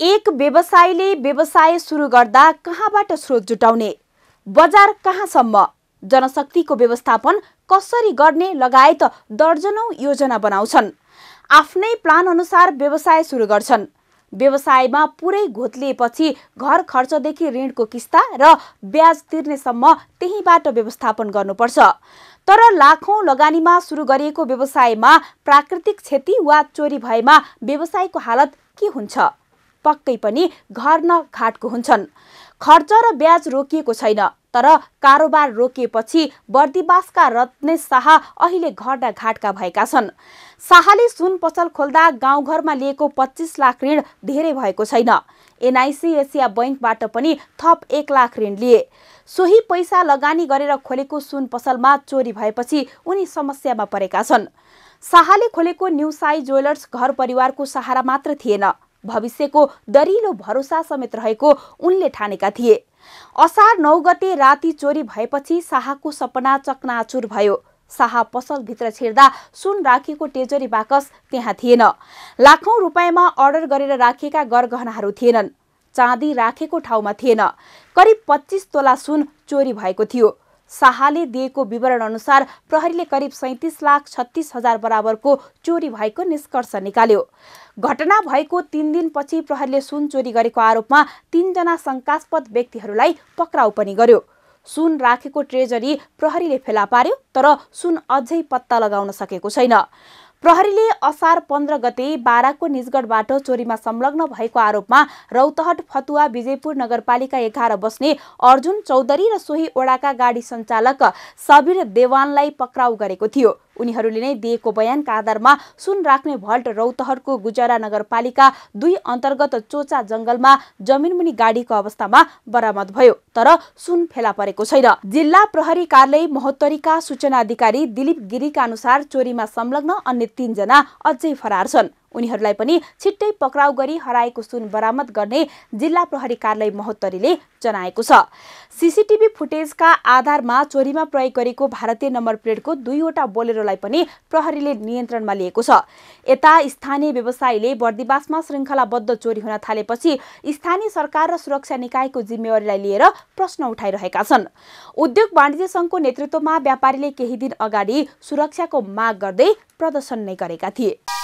एक व्यवसायीले व्यवसाय सुरु गर्दा कहाँबाट स्रोत जुटाउने? बजार कहाँसम्म? जनशक्तिको व्यवस्थापन कसरी गर्ने लगायत दर्जनौ योजना बनाउँछन्। आफ्नै प्लान अनुसार व्यवसाय सुरु गर्छन्। व्यवसायमा पुरै घोत्लिएपछि घर खर्चदेखि ऋणको किस्ता र ब्याज तिर्नेसम्म त्यहीँबाट व्यवस्थापन गर्नुपर्छ। तर लाखौं लगानीमा सुरु गरिएको व्यवसायमा प्राकृतिक क्षति वा चोरी भएमा व्यवसायको हालत के हुन्छ? पक्कै पनि घर न घाटको हुन्छन्। खर्च र ब्याज रोकिएको छैन तर कारोबार रोकिएपछि बर्दिवासका रत्नेश शाह अहिले न घाटका भएका छन्। शाहले सुन पसल खोल्दा गाउँघरमा लिएको पच्चिस लाख ऋण धेरै भएको छैन। एनआइसी एसिया बैङ्कबाट पनि थप एक लाख ऋण लिए। सोही पैसा लगानी गरेर खोलेको सुन पसलमा चोरी भएपछि उनी समस्यामा परेका छन्। शाहले खोलेको न्यू साई ज्वेलर्स घर परिवारको सहारा मात्र थिएन। भविष्यको दरिलो भरोसा समेत रहेको उनले ठानेका थिए। असार नौ गते राति चोरी भएपछि शाहको सपना चकनाचुर भयो। शाह पसलभित्र छिर्दा सुन राखेको टेजरी बाकस त्यहाँ थिएन। लाखौं रुपियाँमा अर्डर गरेर राखिएका गरगहनाहरू थिएनन्। चाँदी राखेको ठाउँमा थिएन। करिब पच्चिस तोला सुन चोरी भएको थियो। शाहले दिएको विवरण अनुसार प्रहरीले करिब सैतिस लाख छत्तिस हजार बराबरको चोरी भएको निष्कर्ष निकाल्यो। घटना भएको तीन दिनपछि प्रहरीले सुन चोरी गरेको आरोपमा तीनजना शङ्कास्पद व्यक्तिहरूलाई पक्राउ पनि गर्यो। सुन राखेको ट्रेजरी प्रहरीले फेला पार्यो तर सुन अझै पत्ता लगाउन सकेको छैन। प्रहरीले असार पन्ध्र गते बाराको निजगढबाट चोरीमा संलग्न भएको आरोपमा रौतहट फतुवा विजयपुर नगरपालिका एघार बस्ने अर्जुन चौधरी र सोही ओडाका गाडी सञ्चालक सबिर देवानलाई पक्राउ गरेको थियो। उनीहरूले नै दिएको बयानका आधारमा सुन राख्ने भल्ट रौतहटको गुजरा नगरपालिका दुई अन्तर्गत चोचा जंगलमा जमिनमुनि गाडीको अवस्थामा बरामद भयो तर सुन फेला परेको छैन। जिल्ला प्रहरी कार्यालय महोत्तरीका सूचना अधिकारी दिलीप गिरीका अनुसार चोरीमा संलग्न अन्य तीनजना अझै फरार छन्। उनीहरूलाई पनि छिट्टै पक्राउ गरी हराएको सुन बरामद गर्ने जिल्ला प्रहरी कार्यालय महोत्तरीले जनाएको छ। सिसिटिभी फुटेजका आधारमा चोरीमा प्रयोग गरेको भारतीय नम्बर प्लेटको दुईवटा बोलेरोलाई पनि प्रहरीले नियन्त्रणमा लिएको छ। यता स्थानीय व्यवसायीले बर्दिवासमा श्रृङ्खलाबद्ध चोरी हुन थालेपछि स्थानीय सरकार र सुरक्षा निकायको जिम्मेवारीलाई लिएर प्रश्न उठाइरहेका छन्। उद्योग वाणिज्य संघको नेतृत्वमा व्यापारीले केही दिन अगाडि सुरक्षाको माग गर्दै प्रदर्शन नै गरेका थिए।